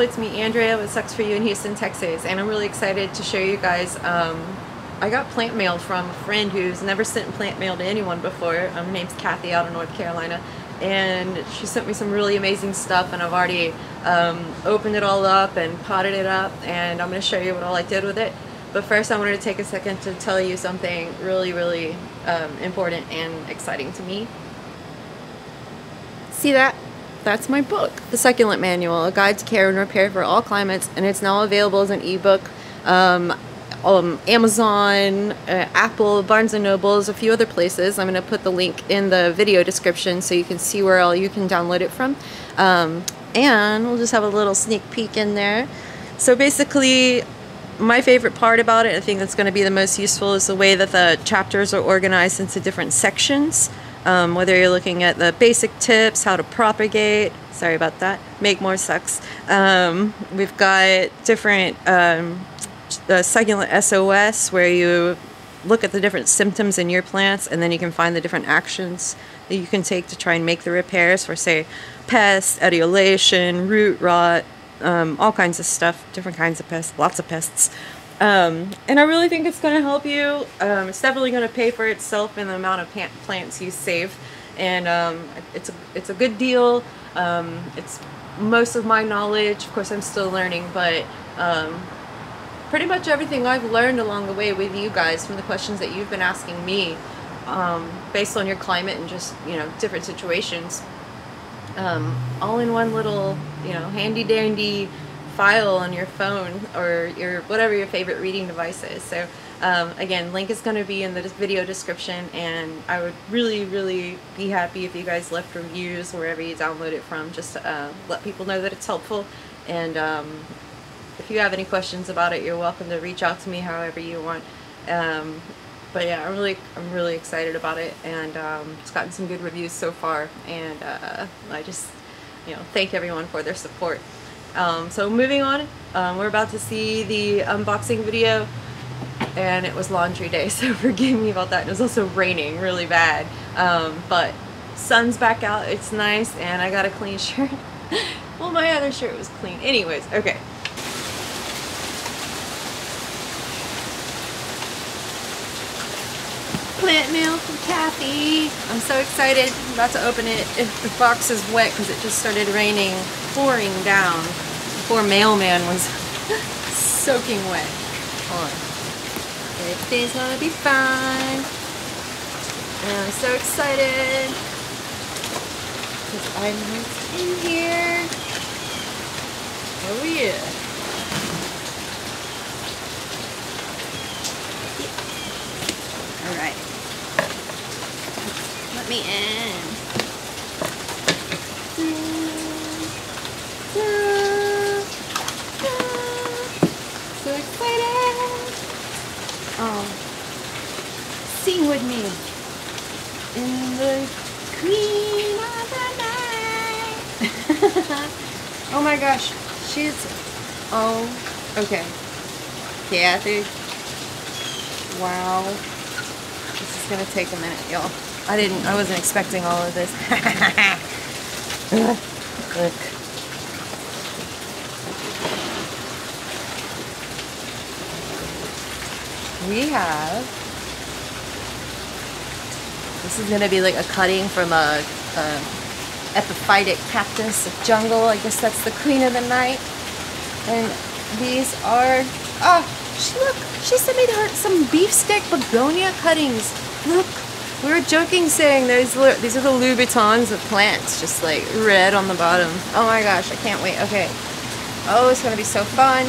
It's me, Andrea with Sucs For You in Houston, Texas, and I'm really excited to show you guys. Um, I got plant mail from a friend who's never sent plant mail to anyone before. Um, her name's Kathy out of North Carolina, and she sent me some really amazing stuff, and I've already um, opened it all up and potted it up, and I'm going to show you what all I did with it. But first, I wanted to take a second to tell you something really, really um, important and exciting to me. See that? That's my book, The Succulent Manual, A Guide to Care and Repair for All Climates, and it's now available as an ebook. Um, um, Amazon, uh, Apple, Barnes & Nobles, a few other places. I'm going to put the link in the video description so you can see where all you can download it from. Um, and we'll just have a little sneak peek in there. So basically, my favorite part about it, I think that's going to be the most useful, is the way that the chapters are organized into different sections. Um, whether you're looking at the basic tips, how to propagate, sorry about that, make more sucks. Um, we've got different um, uh, succulent SOS where you look at the different symptoms in your plants and then you can find the different actions that you can take to try and make the repairs for say pests, etiolation, root rot, um, all kinds of stuff, different kinds of pests, lots of pests. Um, and I really think it's going to help you. Um, it's definitely going to pay for itself in the amount of plants you save. And um, it's, a, it's a good deal. Um, it's most of my knowledge. Of course, I'm still learning, but um, pretty much everything I've learned along the way with you guys from the questions that you've been asking me um, based on your climate and just, you know, different situations. all in one little, you know, handy dandy file on your phone or your whatever your favorite reading device is. So um, again, link is going to be in the video description and I would really, really be happy if you guys left reviews wherever you download it from just to uh, let people know that it's helpful. And um, if you have any questions about it, you're welcome to reach out to me however you want. Um, but yeah, I'm really, I'm really excited about it and um, it's gotten some good reviews so far and uh, I just, you know, thank everyone for their support. Um, so moving on, um, we're about to see the unboxing video and it was laundry day so forgive me about that. It was also raining really bad um, but sun's back out, it's nice and I got a clean shirt. well my other shirt was clean. Anyways, okay. plant mail from Kathy. I'm so excited. I'm about to open it. If the box is wet because it just started raining, pouring down. Poor mailman was soaking wet. On. Everything's gonna be fine. And I'm so excited. Because I'm in here. Oh yeah. Alright. Let me in. Sing with me. In the queen of the night. oh my gosh. She's... Oh. Okay. Kathy. Wow. This is gonna take a minute, y'all. I didn't, I wasn't expecting all of this. Look. We have, this is gonna be like a cutting from a, a epiphytic cactus, jungle. I guess that's the queen of the night. And these are, oh, she, look, she sent me her some beefsteak begonia cuttings. Look, we were joking saying these, these are the Louboutins of plants, just like red on the bottom. Oh my gosh, I can't wait. Okay. Oh, it's gonna be so fun.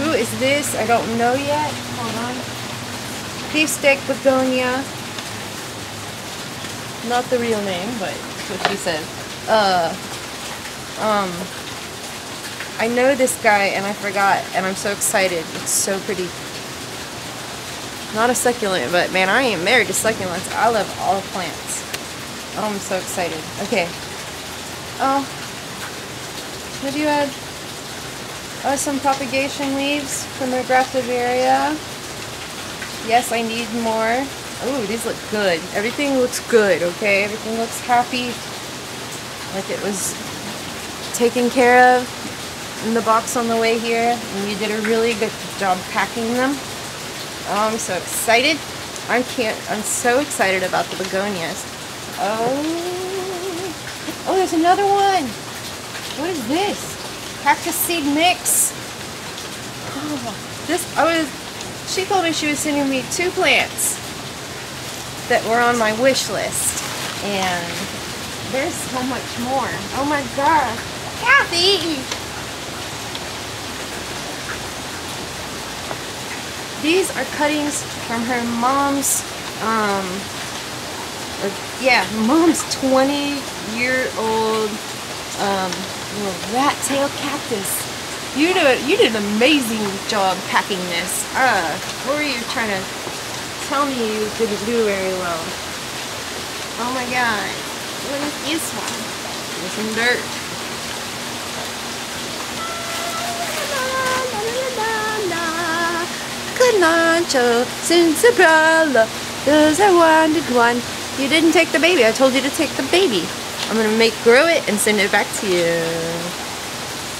Who is this? I don't know yet. Hold on. Beefsteak begonia. Not the real name, but what she said. Uh, um, I know this guy and I forgot and I'm so excited. It's so pretty. Not a succulent, but man, I ain't married to succulents. I love all plants. Oh, I'm so excited. Okay. Oh. Have you had oh, some propagation leaves from the area. Yes, I need more. Oh, these look good. Everything looks good, okay? Everything looks happy. Like it was taken care of. in the box on the way here, and you did a really good job packing them. Oh, I'm so excited. I can't, I'm so excited about the begonias. Oh, oh, there's another one. What is this? Cactus seed mix. Oh, this, I was, she told me she was sending me two plants that were on my wish list. And there's so much more. Oh my god. Kathy! These are cuttings from her mom's, um, or, yeah, mom's 20 year old, um, rat tail cactus. You did, you did an amazing job packing this. Uh, what were you trying to tell me you didn't do very well? Oh my god. What is this one? There's some dirt. Kalanchoe, synsepala, there's a wanted one. You didn't take the baby. I told you to take the baby. I'm gonna make grow it and send it back to you.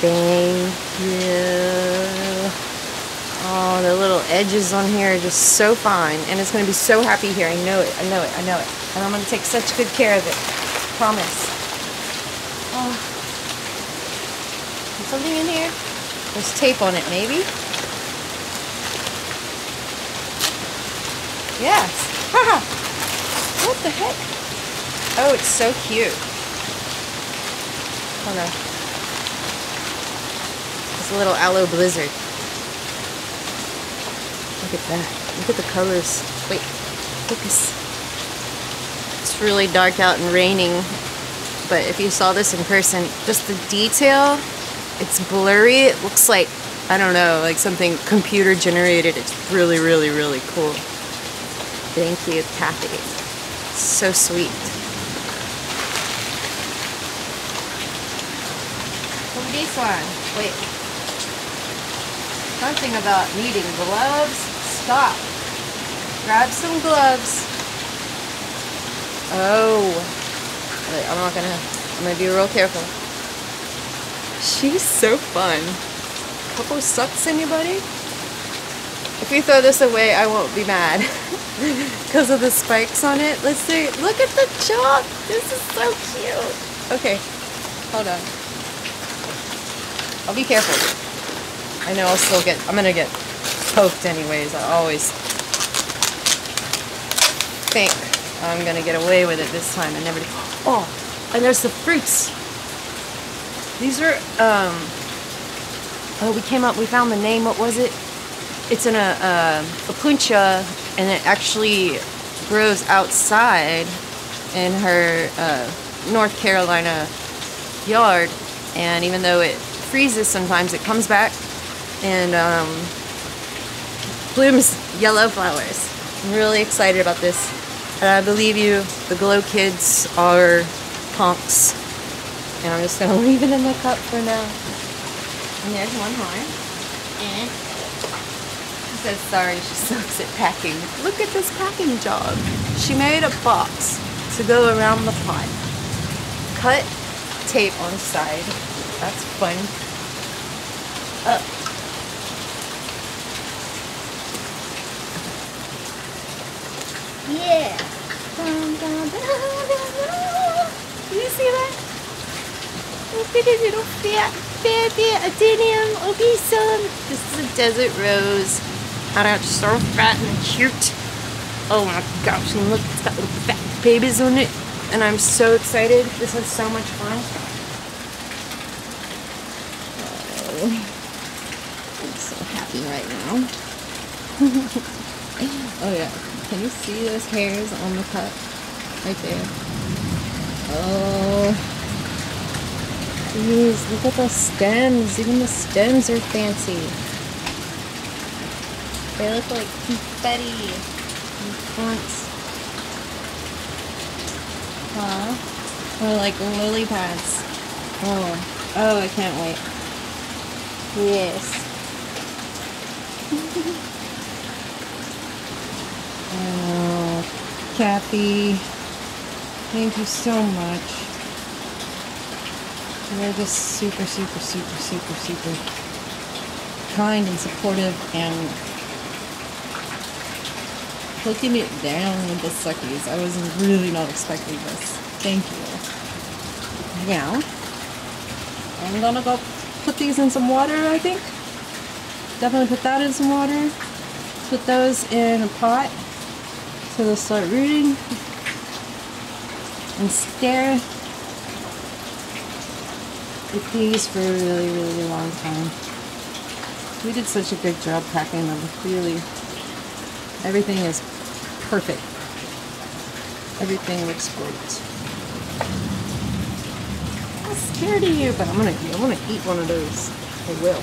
Thank you. Oh, the little edges on here are just so fine. And it's gonna be so happy here. I know it, I know it, I know it. And I'm gonna take such good care of it. Promise. Oh. Something in here? There's tape on it, maybe? Yes. What the heck? Oh, it's so cute. Hold on. It's a little aloe blizzard. Look at that. Look at the colors. Wait, focus. It's really dark out and raining, but if you saw this in person, just the detail, it's blurry. It looks like, I don't know, like something computer generated. It's really, really, really cool. Thank you, Kathy. So sweet. From this one. Wait. Something about needing gloves. Stop. Grab some gloves. Oh. I'm not gonna, I'm gonna be real careful. She's so fun. Couple sucks, anybody? If you throw this away, I won't be mad. Because of the spikes on it. Let's see. Look at the chalk. This is so cute. Okay. Hold on. I'll be careful. I know I'll still get, I'm to get poked anyways. I always think I'm going to get away with it this time. I never do. Oh, and there's the fruits. These are, um, oh, we came up, we found the name. What was it? It's in a, uh, opuntia, and it actually grows outside in her uh, North Carolina yard. And even though it freezes sometimes, it comes back and um, blooms yellow flowers. I'm really excited about this. And I believe you, the glochids are punks. And I'm just going to leave it in the cup for now. And there's one more. And says sorry she sucks at packing. Look at this packing job. She made a box to go around the pot. Cut tape on the side. That's fun. Uh, yeah. Dun, you see that? Look at his little adenium, obesum. This is a desert rose. Got out so fat and cute. Oh my gosh, and look, it's got little fat babies on it. And I'm so excited. This is so much fun. Oh, I'm so happy right now. oh yeah, can you see those hairs on the cup? Right there. Oh. Jeez, look at the stems. Even the stems are fancy. They look like confetti fonts. Huh? Or like lily pads. Oh. Oh, I can't wait. Yes. oh, Kathy. Thank you so much. You're just super, super, super, super, super kind and supportive and hooking it down with the suckies. I was really not expecting this. Thank you. Now, I'm gonna go put these in some water, I think. Definitely put that in some water. Put those in a pot so they'll start rooting and stare with these for a really, really long time. We did such a good job packing them. Really, everything is perfect. Everything looks great. I'm scared of you, but I'm gonna, I'm gonna eat one of those. I will.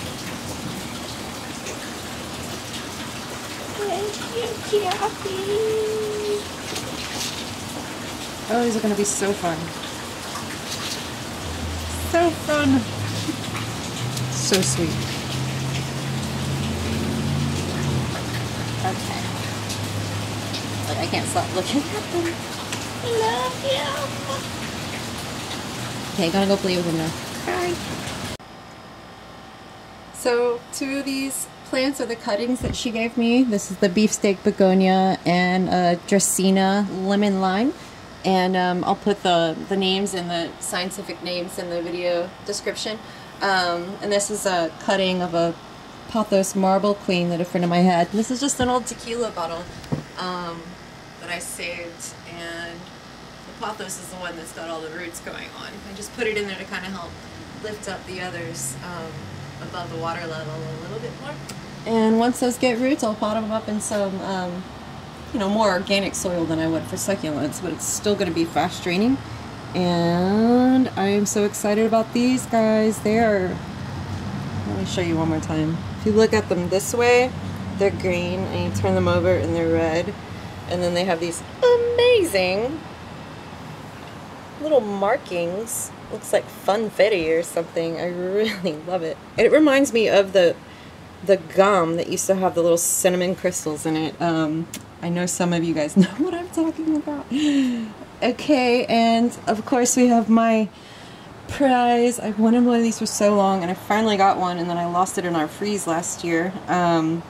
Thank you, Kathy. Oh, these are going to be so fun. So fun. So sweet. Okay. But I can't stop looking at them. I love you. Okay, gonna go play with them now. Bye. So, two of these plants are the cuttings that she gave me. This is the beefsteak begonia and a Dracaena lemon lime and um, I'll put the, the names and the scientific names in the video description. Um, and this is a cutting of a Pothos Marble Queen that a friend of mine had. This is just an old tequila bottle um, that I saved, and the Pothos is the one that's got all the roots going on. I just put it in there to kind of help lift up the others um, above the water level a little bit more. And once those get roots, I'll pot them up in some you know, more organic soil than I would for succulents, but it's still going to be fast draining. And I am so excited about these guys. They are, let me show you one more time. If you look at them this way, they're green, and you turn them over and they're red. And then they have these amazing little markings. Looks like funfetti or something. I really love it. It reminds me of the the gum that used to have the little cinnamon crystals in it. Um, I know some of you guys know what I'm talking about. Okay, and of course we have my prize. I've wanted one of these for so long, and I finally got one, and then I lost it in our freeze last year. Um,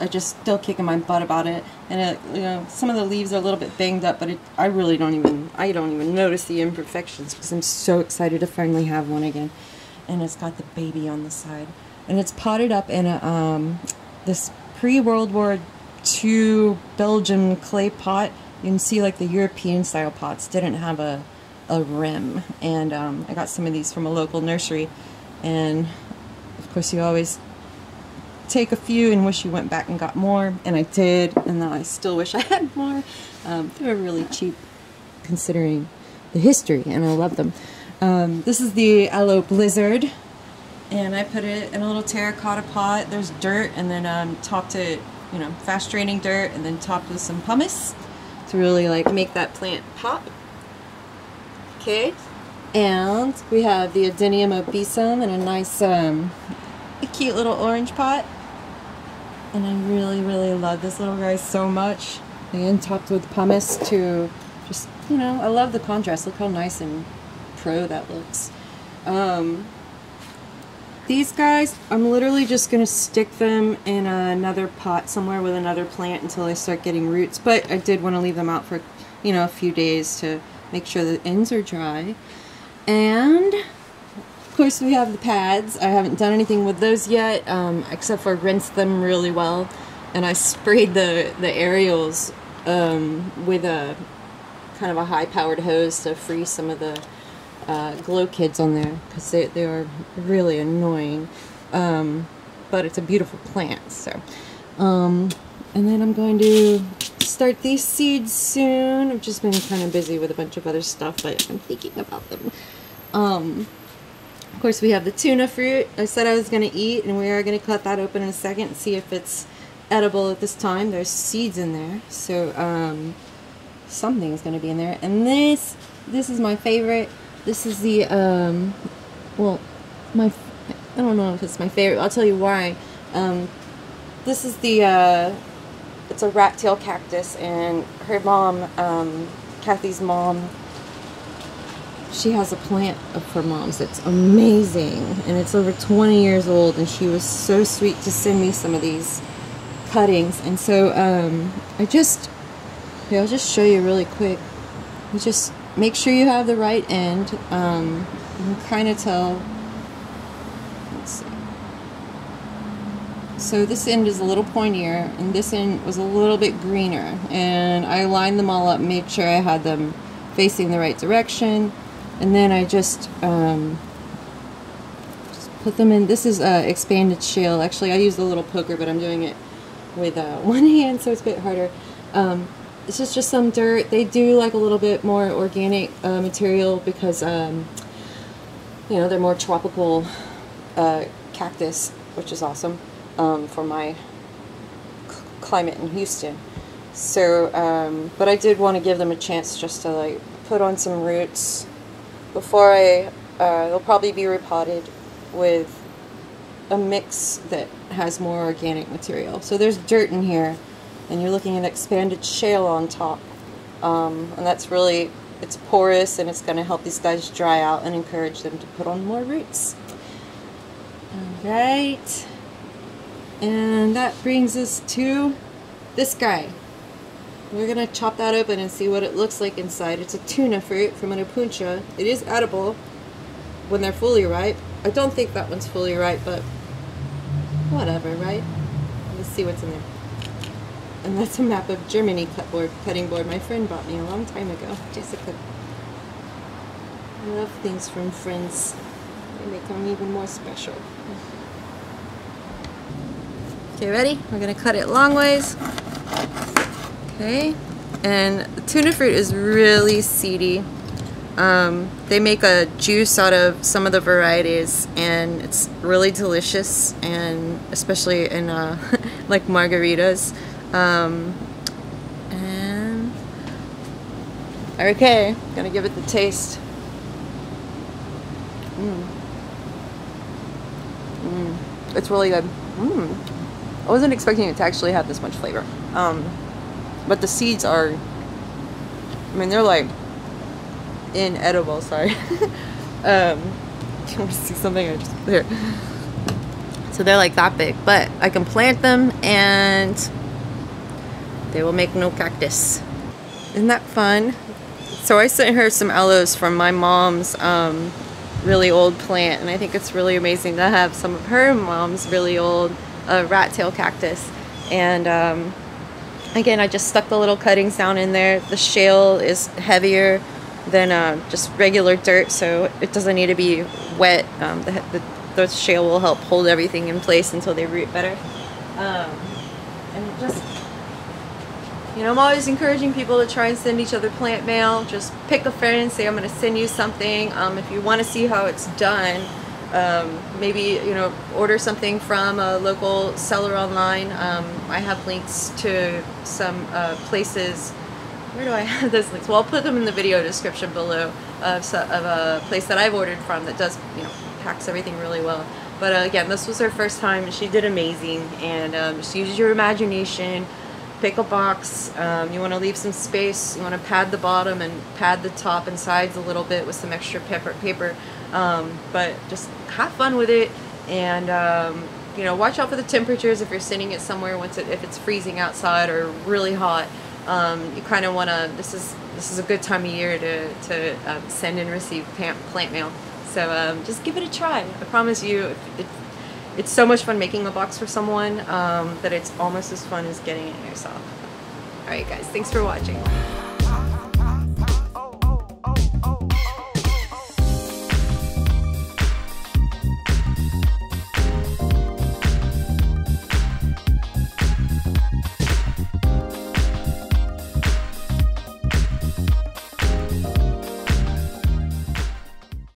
i just still kicking my butt about it, and it, you know some of the leaves are a little bit banged up, but it, I really don't even I don't even notice the imperfections because I'm so excited to finally have one again. And it's got the baby on the side, and it's potted up in a um, this pre World War two Belgian clay pot. You can see like the European style pots didn't have a, a rim. And um, I got some of these from a local nursery. And of course you always take a few and wish you went back and got more. And I did. And I still wish I had more. Um, they were really cheap considering the history. And I love them. Um, this is the Aloe Blizzard. And I put it in a little terracotta pot. There's dirt and then um, topped it you know, fast draining dirt and then topped with some pumice to really like make that plant pop. Okay, and we have the Adenium obesum in a nice, um, a cute little orange pot. And I really, really love this little guy so much. And topped with pumice to just, you know, I love the contrast. Look how nice and pro that looks. Um, these guys, I'm literally just going to stick them in another pot somewhere with another plant until they start getting roots. But I did want to leave them out for, you know, a few days to make sure the ends are dry. And, of course, we have the pads. I haven't done anything with those yet, um, except for rinse them really well. And I sprayed the, the areoles um, with a kind of a high-powered hose to free some of the uh, glochids on there because they, they are really annoying. Um, but it's a beautiful plant so um, and then I'm going to start these seeds soon. I've just been kind of busy with a bunch of other stuff but I'm thinking about them. Um, of course we have the tuna fruit I said I was going to eat and we are going to cut that open in a second and see if it's edible at this time. There's seeds in there so um, something's going to be in there. And this this is my favorite this is the, um, well, my, I don't know if it's my favorite. I'll tell you why. Um, this is the, uh, it's a rat tail cactus, and her mom, um, Kathy's mom, she has a plant for moms that's amazing and it's over 20 years old and she was so sweet to send me some of these cuttings and so um, I just here I'll just show you really quick you just make sure you have the right end um, you can kind of tell. Let's see. So this end is a little pointier and this end was a little bit greener and I lined them all up made sure I had them facing the right direction and then I just, um, just put them in. This is uh, expanded shale. Actually I use the little poker but I'm doing it with uh, one hand so it's a bit harder. Um, this is just some dirt they do like a little bit more organic uh, material because um, you know they're more tropical uh, cactus which is awesome um, for my climate in Houston. So, um, but I did want to give them a chance just to like put on some roots before I, uh, they'll probably be repotted with a mix that has more organic material. So there's dirt in here and you're looking at expanded shale on top. Um, and that's really, it's porous and it's going to help these guys dry out and encourage them to put on more roots. Alright. And that brings us to this guy. We're going to chop that open and see what it looks like inside. It's a tuna fruit from an opuntia. It is edible when they're fully ripe. I don't think that one's fully ripe, but whatever, right? Let's see what's in there. And that's a map of Germany cutboard, cutting board my friend bought me a long time ago. Jessica. I love things from friends. They make them even more special. Okay, ready? We're gonna cut it long ways. Okay, and tuna fruit is really seedy. Um, they make a juice out of some of the varieties and it's really delicious and especially in uh, like margaritas. Um, and okay, gonna give it the taste. Mm. Mm. It's really good. Mm. I wasn't expecting it to actually have this much flavor. Um, but the seeds are, I mean, they're like inedible, sorry. um, you want to see something? I just, there. So they're like that big, but I can plant them and they will make no cactus. Isn't that fun? So I sent her some aloes from my mom's um, really old plant and I think it's really amazing to have some of her mom's really old a rat tail cactus. And um, again, I just stuck the little cuttings down in there. The shale is heavier than uh, just regular dirt, so it doesn't need to be wet. Um, the, the, the, shale will help hold everything in place until they root better. Um, and just, you know, I'm always encouraging people to try and send each other plant mail. Just pick a friend and say, I'm going to send you something. Um, if you want to see how it's done, um, maybe you know order something from a local seller online. Um, I have links to some uh, places. Where do I have those links? Well, I'll put them in the video description below of, of a place that I've ordered from that does you know packs everything really well. But uh, again, this was her first time and she did amazing. And um, just use your imagination. Pick a box. Um, you want to leave some space. You want to pad the bottom and pad the top and sides a little bit with some extra paper. paper um, but just have fun with it and um, you know watch out for the temperatures if you're sitting it somewhere once it, if it's freezing outside or really hot um, you kind of want to this is this is a good time of year to, to um, send and receive plant mail so um, just give it a try I promise you it, it, it's so much fun making a box for someone um, that it's almost as fun as getting it yourself. Alright guys thanks for watching